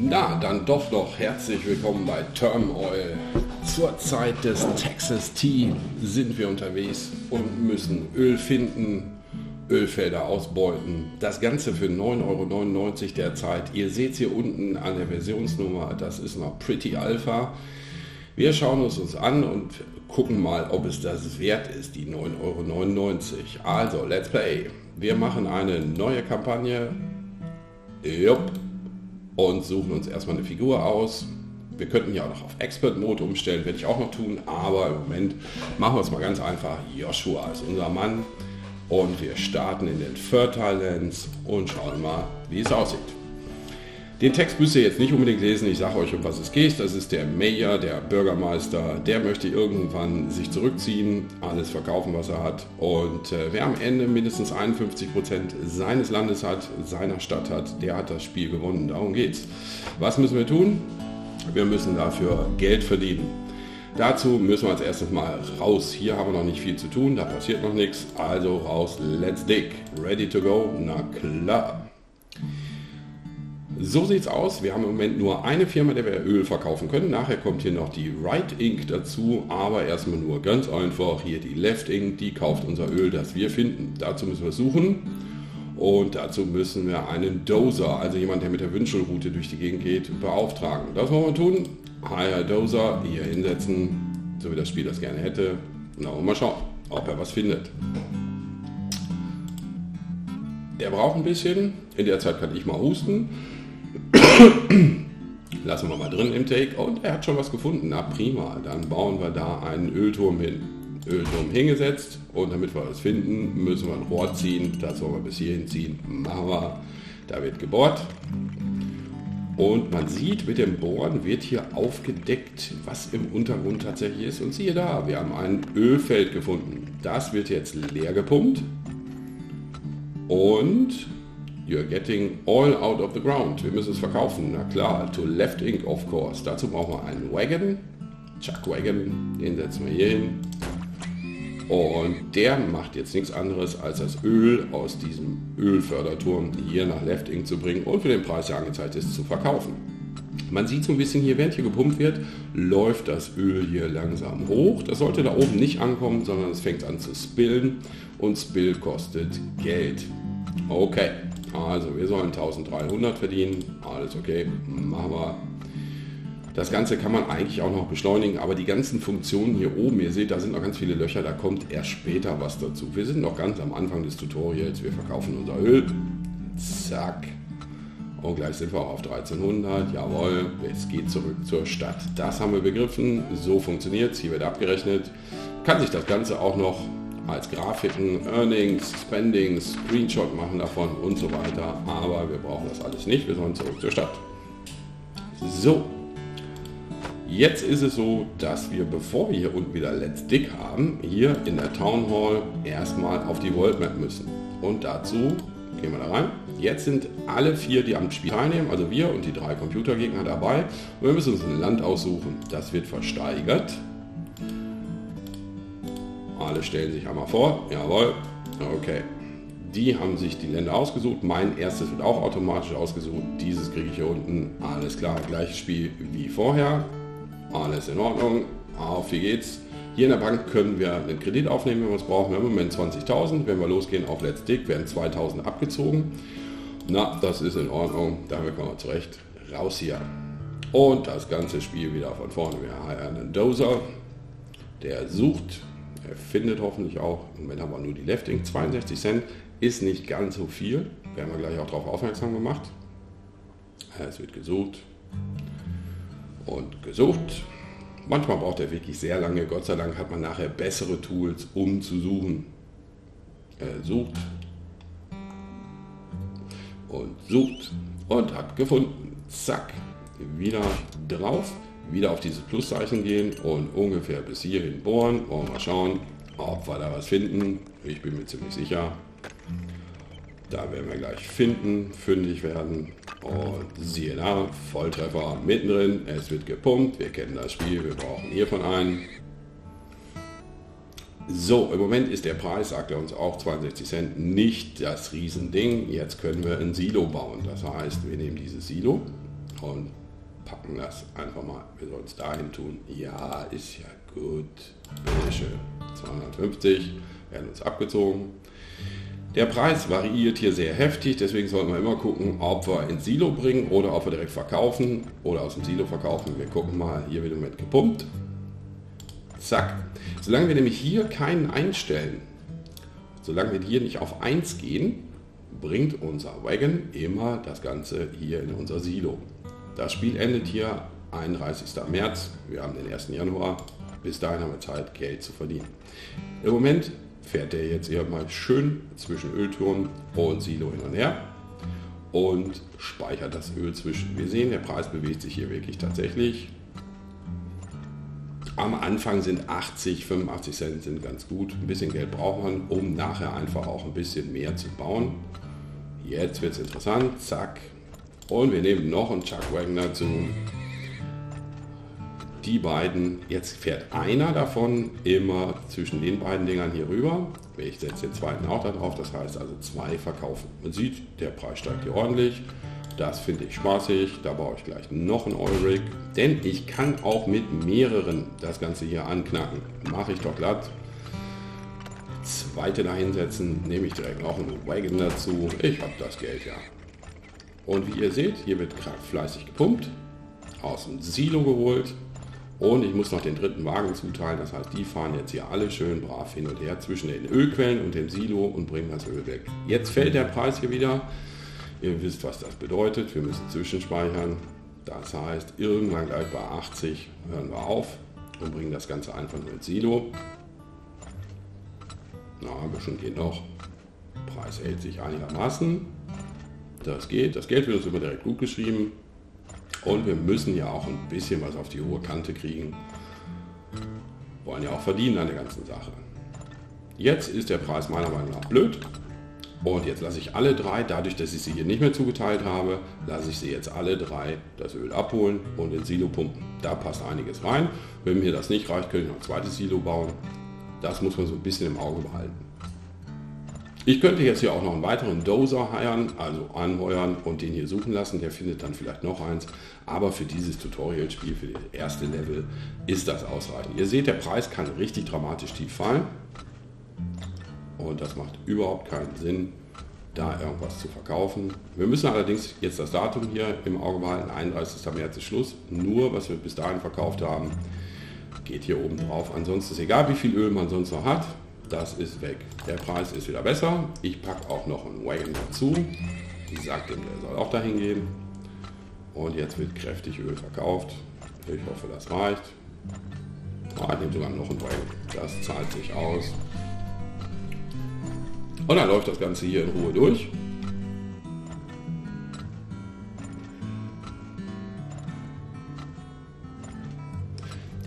Na, dann doch noch herzlich willkommen bei Term Oil. Zur Zeit des Texas Tea sind wir unterwegs und müssen Öl finden, Ölfelder ausbeuten. Das Ganze für 9,99 Euro derzeit. Ihr seht es hier unten an der Versionsnummer, das ist noch Pretty Alpha. Wir schauen uns uns an und gucken mal, ob es das wert ist, die 9,99 Euro. Also, let's play. Wir machen eine neue Kampagne. Jupp und suchen uns erstmal eine Figur aus. Wir könnten ja auch noch auf Expert Mode umstellen, werde ich auch noch tun, aber im Moment machen wir es mal ganz einfach. Joshua ist unser Mann und wir starten in den Fertile Lands und schauen mal, wie es aussieht. Den Text müsst ihr jetzt nicht unbedingt lesen, ich sage euch, um was es geht. Das ist der Mayor, der Bürgermeister, der möchte irgendwann sich zurückziehen, alles verkaufen, was er hat. Und äh, wer am Ende mindestens 51 Prozent seines Landes hat, seiner Stadt hat, der hat das Spiel gewonnen. Darum geht's. Was müssen wir tun? Wir müssen dafür Geld verdienen. Dazu müssen wir als erstes mal raus. Hier haben wir noch nicht viel zu tun, da passiert noch nichts. Also raus, let's dig. Ready to go? Na klar. So sieht es aus. Wir haben im Moment nur eine Firma, der wir Öl verkaufen können. Nachher kommt hier noch die Right Ink dazu, aber erstmal nur ganz einfach hier die Left Ink, die kauft unser Öl, das wir finden. Dazu müssen wir suchen und dazu müssen wir einen Dozer, also jemand, der mit der Wünschelroute durch die Gegend geht, beauftragen. Das wollen wir tun. Hire Dozer, hier hinsetzen, so wie das Spiel das gerne hätte. Na, und mal schauen, ob er was findet. Der braucht ein bisschen. In der Zeit kann ich mal husten. Lassen wir mal drin im Take. Und er hat schon was gefunden. Na prima. Dann bauen wir da einen Ölturm hin. Ölturm hingesetzt. Und damit wir das finden, müssen wir ein Rohr ziehen. Das wollen wir bis hierhin ziehen. Machen wir. Da wird gebohrt. Und man sieht, mit dem Bohren wird hier aufgedeckt, was im Untergrund tatsächlich ist. Und siehe da, wir haben ein Ölfeld gefunden. Das wird jetzt leer gepumpt. Und You're getting all out of the ground. Wir müssen es verkaufen. Na klar, to Left Ink of course. Dazu brauchen wir einen Wagon. Chuck Wagon, den setzen wir hier hin. Und der macht jetzt nichts anderes, als das Öl aus diesem Ölförderturm hier nach Left Ink zu bringen und für den Preis, der angezeigt ist, zu verkaufen. Man sieht so ein bisschen hier, während hier gepumpt wird, läuft das Öl hier langsam hoch. Das sollte da oben nicht ankommen, sondern es fängt an zu spillen und Spill kostet Geld. Okay, also wir sollen 1300 verdienen, alles okay, machen wir. Das Ganze kann man eigentlich auch noch beschleunigen, aber die ganzen Funktionen hier oben, ihr seht, da sind noch ganz viele Löcher, da kommt erst später was dazu. Wir sind noch ganz am Anfang des Tutorials, wir verkaufen unser Öl. Zack. Und gleich sind wir auch auf 1300. Jawohl, es geht zurück zur Stadt. Das haben wir begriffen. So funktioniert es. Hier wird abgerechnet. Kann sich das Ganze auch noch als Grafiken, Earnings, Spendings, Screenshot machen davon und so weiter. Aber wir brauchen das alles nicht, wir sollen zurück zur Stadt. So, jetzt ist es so, dass wir, bevor wir hier unten wieder Let's Dig haben, hier in der Town Hall erstmal auf die World Map müssen. Und dazu gehen wir da rein. Jetzt sind alle vier, die am Spiel teilnehmen, also wir und die drei Computergegner dabei. Und wir müssen uns ein Land aussuchen. Das wird versteigert. Alle stellen sich einmal vor. Jawohl. Okay. Die haben sich die Länder ausgesucht. Mein erstes wird auch automatisch ausgesucht. Dieses kriege ich hier unten. Alles klar. Gleiches Spiel wie vorher. Alles in Ordnung. Auf wie geht's? Hier in der Bank können wir einen Kredit aufnehmen, wenn wir es brauchen. Wir haben im Moment 20.000. Wenn wir losgehen auf Let's Dig, werden 2.000 abgezogen. Na, das ist in Ordnung. Damit kommen wir zurecht. Raus hier. Und das ganze Spiel wieder von vorne. Wir haben einen Dozer, der sucht findet hoffentlich auch, im Moment haben nur die Lefting, 62 Cent ist nicht ganz so viel, werden wir gleich auch darauf aufmerksam gemacht. Es wird gesucht und gesucht. Manchmal braucht er wirklich sehr lange, Gott sei Dank hat man nachher bessere Tools, um zu suchen. Er sucht und sucht und hat gefunden. Zack, wieder drauf wieder auf dieses Pluszeichen gehen und ungefähr bis hierhin bohren und mal schauen, ob wir da was finden. Ich bin mir ziemlich sicher. Da werden wir gleich finden, fündig werden. Und siehe da, Volltreffer mittendrin. Es wird gepumpt. Wir kennen das Spiel. Wir brauchen hiervon einen. So, im Moment ist der Preis, sagt er uns auch, 62 Cent, nicht das Riesending. Jetzt können wir ein Silo bauen. Das heißt, wir nehmen dieses Silo, und packen das einfach mal. Wir sollen es dahin tun. Ja, ist ja gut. Bitteschön. 250 werden uns abgezogen. Der Preis variiert hier sehr heftig, deswegen sollten wir immer gucken, ob wir ins Silo bringen oder ob wir direkt verkaufen oder aus dem Silo verkaufen. Wir gucken mal, hier wird mit gepumpt. Zack. Solange wir nämlich hier keinen einstellen, solange wir hier nicht auf 1 gehen, bringt unser Wagon immer das Ganze hier in unser Silo. Das Spiel endet hier 31. März. Wir haben den 1. Januar. Bis dahin haben wir Zeit, Geld zu verdienen. Im Moment fährt der jetzt eher mal schön zwischen Ölturm und Silo hin und her und speichert das Öl zwischen. Wir sehen, der Preis bewegt sich hier wirklich tatsächlich. Am Anfang sind 80, 85 Cent sind ganz gut. Ein bisschen Geld braucht man, um nachher einfach auch ein bisschen mehr zu bauen. Jetzt wird es interessant. Zack. Und wir nehmen noch einen Chuck Wagon dazu die beiden, jetzt fährt einer davon immer zwischen den beiden Dingern hier rüber. Ich setze den zweiten auch da drauf, das heißt also zwei verkaufen. Man sieht, der Preis steigt hier ordentlich. Das finde ich spaßig. Da baue ich gleich noch ein Oil denn ich kann auch mit mehreren das Ganze hier anknacken. Mache ich doch glatt. Zweite da hinsetzen, nehme ich direkt noch einen Wagon dazu. Ich habe das Geld ja. Und wie ihr seht, hier wird gerade fleißig gepumpt, aus dem Silo geholt, und ich muss noch den dritten Wagen zuteilen, das heißt, die fahren jetzt hier alle schön brav hin und her zwischen den Ölquellen und dem Silo und bringen das Öl weg. Jetzt fällt der Preis hier wieder. Ihr wisst, was das bedeutet. Wir müssen zwischenspeichern. Das heißt, irgendwann gleich bei 80 hören wir auf und bringen das Ganze einfach nur ins Silo. Na, ein bisschen geht noch. Preis hält sich einigermaßen. Das geht. Das Geld wird uns immer direkt gut geschrieben. Und wir müssen ja auch ein bisschen was auf die hohe Kante kriegen. Wollen ja auch verdienen an der ganzen Sache. Jetzt ist der Preis meiner Meinung nach blöd. Und jetzt lasse ich alle drei, dadurch, dass ich sie hier nicht mehr zugeteilt habe, lasse ich sie jetzt alle drei das Öl abholen und ins Silo pumpen. Da passt einiges rein. Wenn mir das nicht reicht, könnte ich noch ein zweites Silo bauen. Das muss man so ein bisschen im Auge behalten. Ich könnte jetzt hier auch noch einen weiteren Dozer heiern, also anheuern und den hier suchen lassen. Der findet dann vielleicht noch eins. Aber für dieses Tutorial-Spiel, für das erste Level, ist das ausreichend. Ihr seht, der Preis kann richtig dramatisch tief fallen. Und das macht überhaupt keinen Sinn, da irgendwas zu verkaufen. Wir müssen allerdings jetzt das Datum hier im Auge behalten. 31. März ist Schluss. Nur, was wir bis dahin verkauft haben, geht hier oben drauf. Ansonsten ist egal, wie viel Öl man sonst noch hat das ist weg. Der Preis ist wieder besser. Ich packe auch noch einen Wagon dazu. Ich sagte ihm, der soll auch dahin gehen. Und jetzt wird kräftig Öl verkauft. Ich hoffe, das reicht. Oh, ich nehme sogar noch einen Wagon. Das zahlt sich aus. Und dann läuft das Ganze hier in Ruhe durch.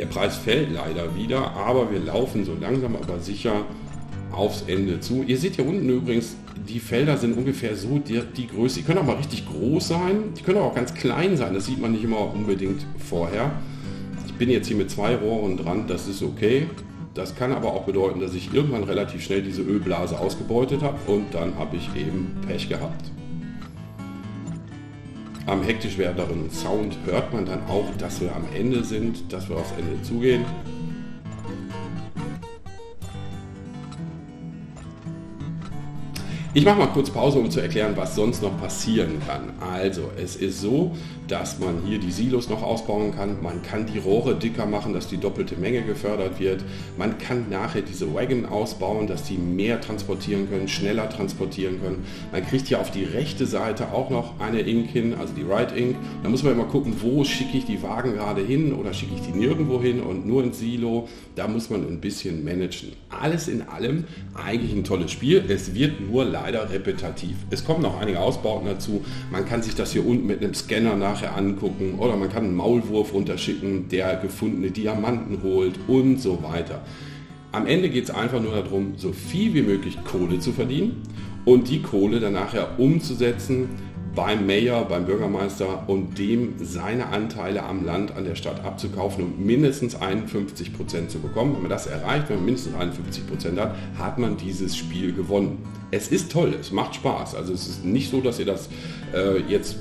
Der Preis fällt leider wieder, aber wir laufen so langsam aber sicher aufs Ende zu. Ihr seht hier unten übrigens, die Felder sind ungefähr so die, die Größe. Die können auch mal richtig groß sein, die können auch ganz klein sein. Das sieht man nicht immer unbedingt vorher. Ich bin jetzt hier mit zwei Rohren dran, das ist okay. Das kann aber auch bedeuten, dass ich irgendwann relativ schnell diese Ölblase ausgebeutet habe und dann habe ich eben Pech gehabt. Am hektisch werdenden Sound hört man dann auch, dass wir am Ende sind, dass wir aufs Ende zugehen. Ich mache mal kurz Pause, um zu erklären, was sonst noch passieren kann. Also, es ist so, dass man hier die Silos noch ausbauen kann. Man kann die Rohre dicker machen, dass die doppelte Menge gefördert wird. Man kann nachher diese Wagon ausbauen, dass die mehr transportieren können, schneller transportieren können. Man kriegt hier auf die rechte Seite auch noch eine Ink hin, also die Right Ink. Da muss man immer gucken, wo schicke ich die Wagen gerade hin oder schicke ich die nirgendwo hin und nur ins Silo. Da muss man ein bisschen managen. Alles in allem eigentlich ein tolles Spiel. Es wird nur leider repetitiv. Es kommen noch einige Ausbauten dazu. Man kann sich das hier unten mit einem Scanner nachher angucken oder man kann einen Maulwurf runterschicken, der gefundene Diamanten holt und so weiter. Am Ende geht es einfach nur darum, so viel wie möglich Kohle zu verdienen und die Kohle dann nachher umzusetzen beim Mayor, beim Bürgermeister und dem seine Anteile am Land, an der Stadt abzukaufen und mindestens 51 Prozent zu bekommen. Wenn man das erreicht, wenn man mindestens 51 Prozent hat, hat man dieses Spiel gewonnen. Es ist toll, es macht Spaß. Also es ist nicht so, dass ihr das äh, jetzt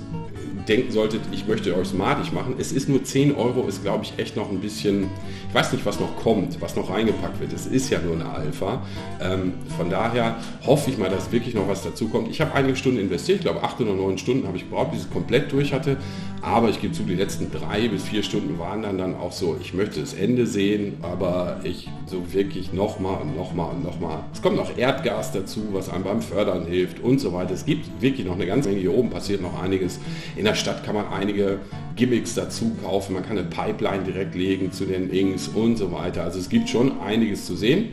denken solltet, ich möchte euch smartig machen. Es ist nur 10 Euro, ist glaube ich echt noch ein bisschen, ich weiß nicht, was noch kommt, was noch reingepackt wird. Es ist ja nur eine Alpha. Ähm, von daher hoffe ich mal, dass wirklich noch was dazu kommt. Ich habe einige Stunden investiert, ich glaube 8 oder 9 Stunden habe ich gebraucht, bis ich es komplett durch hatte. Aber ich gebe zu, die letzten drei bis vier Stunden waren dann, dann auch so, ich möchte das Ende sehen, aber ich so wirklich nochmal und nochmal und nochmal. Es kommt noch Erdgas dazu, was einem beim Fördern hilft und so weiter. Es gibt wirklich noch eine ganze Menge. Hier oben passiert noch einiges. In der Stadt kann man einige Gimmicks dazu kaufen. Man kann eine Pipeline direkt legen zu den Inks und so weiter. Also es gibt schon einiges zu sehen.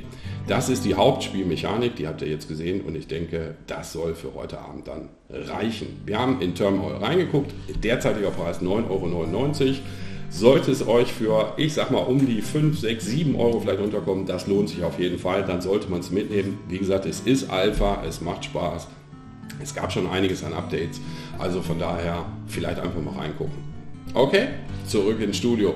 Das ist die Hauptspielmechanik, die habt ihr jetzt gesehen und ich denke, das soll für heute Abend dann reichen. Wir haben in Terminal reingeguckt, derzeitiger Preis 9,99 Euro. Sollte es euch für, ich sag mal, um die 5, 6, 7 Euro vielleicht unterkommen, das lohnt sich auf jeden Fall, dann sollte man es mitnehmen. Wie gesagt, es ist Alpha, es macht Spaß. Es gab schon einiges an Updates, also von daher vielleicht einfach mal reingucken. Okay, zurück ins Studio.